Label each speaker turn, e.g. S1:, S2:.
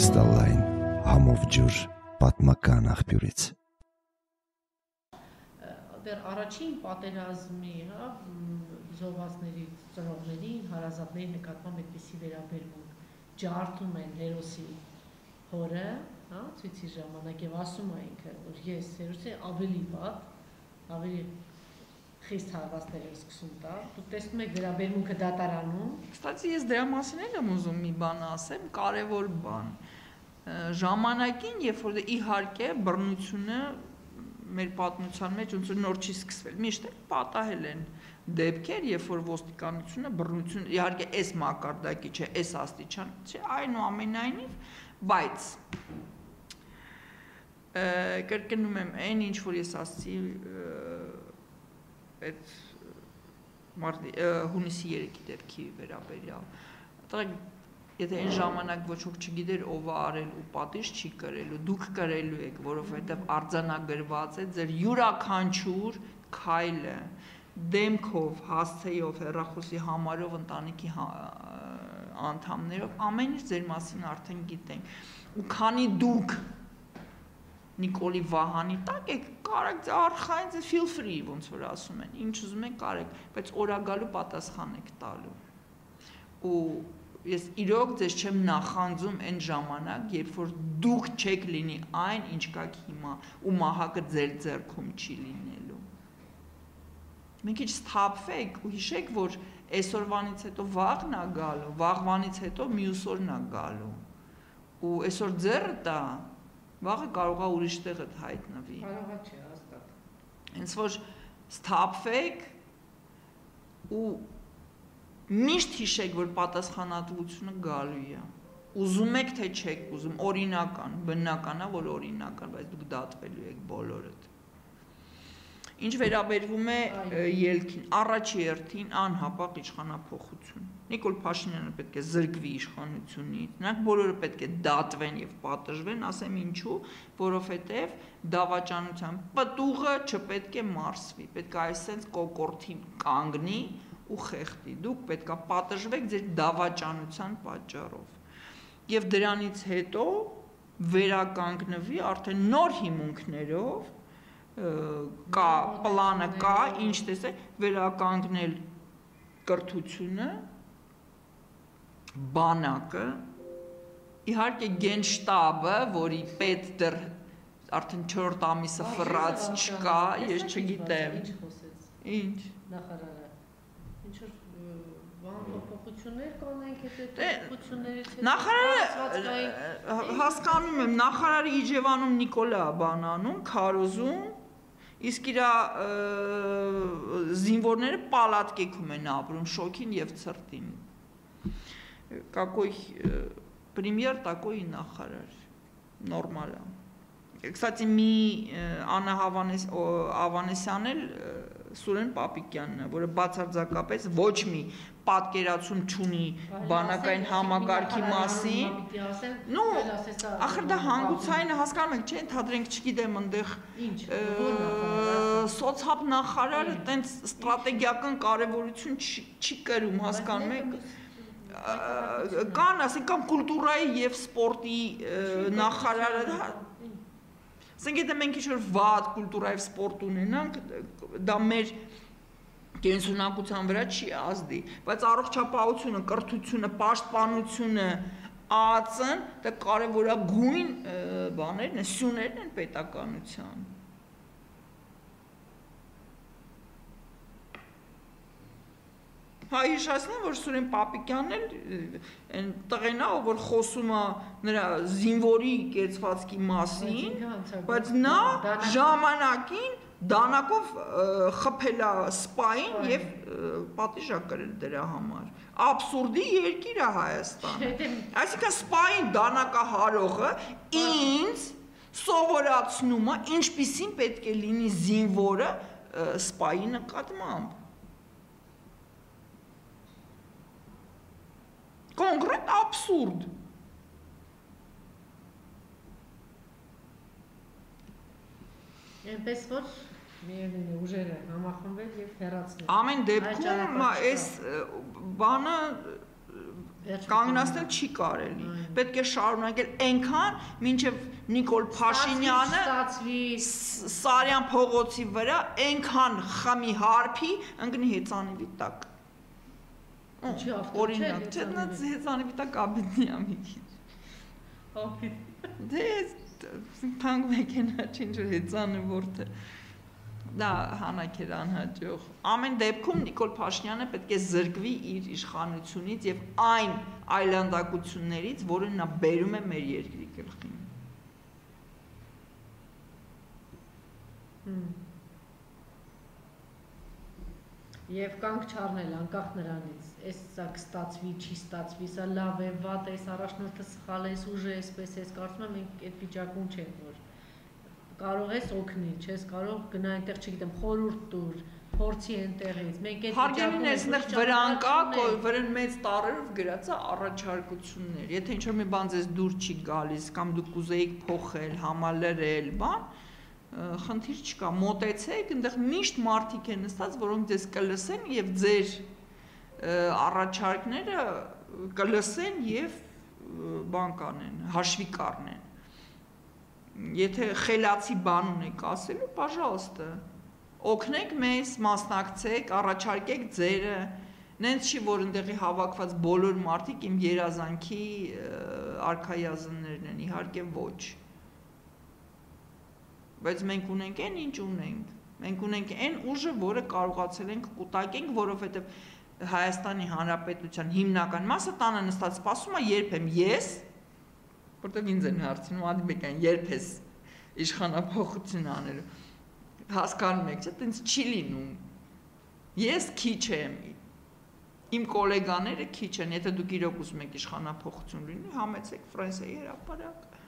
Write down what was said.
S1: Կրիստալային համով ջուր պատմական աղբյուրից
S2: դեռ առաջին պատերազմի, հա, զոհվածների, ծնողների, հարազատների նկատմամբ այդպիսի վերաբերմունք ջարդում են հերոսի հորը, հա, ցույցի ժամանակ եւ ասում է ինքը, որ ես հերոսի ավելի վատ, ավելի խիստ հարվածներ եմ սկսում տա։ Դուք տեսնում եք վերաբերմունքը դատարանում։
S3: Կստացի ես դրա մասին եմ ուզում մի բան ասեմ, կարևոր բան։ Ժամանակին, երբ որ իհարկե բռնությունը մեր պատմության մեջ ոնց որ նոր չի սկսվել։ Միշտ էլ պատահել են դեպքեր, երբ որ ոստիկանությունը բռնություն իհարկե այս մակարդակի չէ, այս աստիճան չէ, այնուամենայնիվ, բայց կրկնում եմ, այն ինչ որ ես ասացի այդ մարտի հունիսի 3-ի դեպքի վերաբերյալ։ Տղեկ եթե այն ժամանակ ոչ ոք չգիտեր ով է արել ու պատիժ չի կրելու, դուք կրելու եք, որովհետև արձանագրված է ձեր յուրաքանչյուր քայլը դեմքով, հասցեով, հերախոսի համարով, ընտանիքի հա, անդամներով ամեն ինչ ձեր մասին արդեն գիտենք։ Ու քանի դուք Նիկոլի Վահանի տակ եք, կարեք արխային ձեզ feel free ոնց որ ասում են, ինչ ուզում եք կարեք, բայց օրագալու պատասխան եք տալու։ Ու ես իրոք ձեզ չեմ նախանձում այն ժամանակ, երբ որ դուք չեք լինի այն, ինչ կաք հիմա, ու մահակը ձեր ձեռքում չի լինելու։ Մենք ինչ սթափվեք ու հիշեք, որ այսօրվանից հետո վաղն է գալու, վաղվանից հետո մյուս օրն է գալու։ Ու այսօր ձեռը տա, վաղը կարող է ուրիշ տեղը հայտնվի։
S2: Կարող է չէ, հաստատ։
S3: Հենց որ սթափվեք ու միշտ հիշեք, որ պատասխանատվությունը գալու է։ Ուզում եք թե չեք ուզում, օրինական, բնական է, որ օրինական, բայց դուք դատվելու եք բոլորդ։ Ինչ վերաբերվում է ելքին, առաջի երթին անհապաղ իշխանապողություն։ Նիկոլ Փաշինյանը պետք է զրկվի իշխանությունից։ Նրանք բոլորը պետք է դատվեն եւ պատժվեն, ասեմ ինչու, որովհետեւ դավաճանության պտուղը չպետք է մարսվի։ Պետք է այսպես կոկորտին կանգնի ու խեղդի։ Դուք պետքա պատժվեք ձեր դավաճանության պատճառով։ Եվ դրանից հետո վերականգնվի արդեն նոր հիմունքներով կա պլանը կա, ինչ տեսեք, վերականգնել կրթությունը, բանակը, իհարկե գենշտաբը, որի պետ դեռ արդեն 4 ամիսը ֆռած չկա, ես չգիտեմ։
S2: Ինչ խոսեց։
S3: Ինչ։
S2: Նախարարը ինչ որ բան փոփոխություններ կանենք այդ փոփոխություններից հետո
S3: Նախարարը հասկանում եմ, նախարարը Իջևանում Նիկոլա բանանում, քարոզում, իսկ իր զինվորները պալատկեքում են ապրում շոքին եւ ծրտին какой премьер такой и նախարար նորմալ է Կսացի մի Անա Հավանես Ավանեսյան էլ Սուրեն Պապիկյանն է, որը բացարձակապես ոչ մի պատկերացում չունի բանակային համագարքի մասին։ Ну, ախր դա հանգուցային հասկանում եք, չէ՞, ընդհանրենք չգիտեմ, այնտեղ
S2: Ինչ,
S3: սոցհաբ նախարարը տենց ստրատեգիական կարևորություն չի, կրում, հասկանում եք կան, ասենք, կուլտուրայի եւ սպորտի նախարարը Ասենք եթե մենք ինչ-որ վատ կուլտուրա եւ սպորտ ունենանք, դա մեր կենսունակության վրա չի ազդի, բայց առողջապահությունը, կրթությունը, պաշտպանությունը, ԱԱՑ-ն դա կարևորագույն բաներն են, սյուներն են պետականության։ Հա հիշացնեմ, որ Սուրեն Պապիկյանն էլ այն տղենա, որ խոսում է նրա զինվորի կեցվածքի մասին, բայց նա ժամանակին դանակով խփել է սպային եւ պատիժա կրել դրա համար։ Աբսուրդի երկիր է Հայաստանը։ Այսինքն սպային դանակահարողը ինձ սովորացնում է ինչպիսին պետք է լինի զինվորը սպայի նկատմամբ կոնկրետ абսուրդ։
S2: Այնպես որ միևնույն է ուժերը համախմբել եւ հեռացնել։
S3: Ամեն դեպքում այս բանը Կանգնացնել չի կարելի։ Պետք է շարունակել այնքան, մինչև Նիկոլ Փաշինյանը Սարյան փողոցի վրա այնքան խմի հարփի ընկնի հեծանիվի տակ։
S2: Ինչի ավտո,
S3: Օրինակ,
S2: չէ,
S3: նա տակ աբիդնի ա մի քիչ։
S2: Ահի։
S3: Դե թանկ մեքենա չի ինչ որ հեծանը որտե։ Դա հանակ էր անհաջող։ Ամեն դեպքում Նիկոլ Փաշինյանը պետք է զրկվի իր իշխանությունից եւ այն այլանդակություններից, որը նա բերում է մեր երկրի գլխին։
S2: Հմ։ Եվ կանք չառնել անկախ նրանից, էս սա կստացվի, չի ստացվի, սա լավ է, վատ է, էս առաջնորդը սխալ է, էս ուժը էսպես է, կարծում եմ մենք այդ վիճակում չենք, որ կարող ես օգնի, չես կարող գնա այնտեղ, չգիտեմ, խորուրդ տուր, փորձի այնտեղից։ Մենք այդ վիճակում ենք,
S3: նեղ վրան կա, վրան մեծ տարերով գրած է առաջարկություններ։ Եթե ինչ որ մի բան ձեզ դուր չի գալիս կամ դուք կուզեիք փոխել, համալրել, բան, խնդիր չկա, մոտեցեք, այնտեղ միշտ մարդիկ են նստած, որոնք ձեզ կլսեն եւ ձեր ը, առաջարկները կլսեն եւ ը, բան կանեն, հաշվի կառնեն։ Եթե խելացի բան ունեք ասելու, пожалуйста, օգնեք մեզ, մասնակցեք, առաջարկեք ձերը։ Նենց չի որ ընդեղի հավաքված բոլոր մարդիկ իմ երազանքի ը, արքայազններն են, իհարկե ոչ։ Բայց մենք ունենք այն ինչ ունենք։ Մենք ունենք այն ուժը, որը կարողացել ենք կուտակենք, որովհետև Հայաստանի Հանրապետության հիմնական մասը տանը նստած սպասում է երբ եմ ես, որտեղ ինձ են հարցնում Ադիբեկյան, երբ ես իշխանապողություն անելու հասկանում եք, չէ՞, տենց չի լինում։ Ես քիչ եմ։ Իմ գոլեգաները քիչ են, եթե դուք իրոք ուզում եք իշխանապողություն լինի, համեցեք Ֆրանսիայի հրապարակ։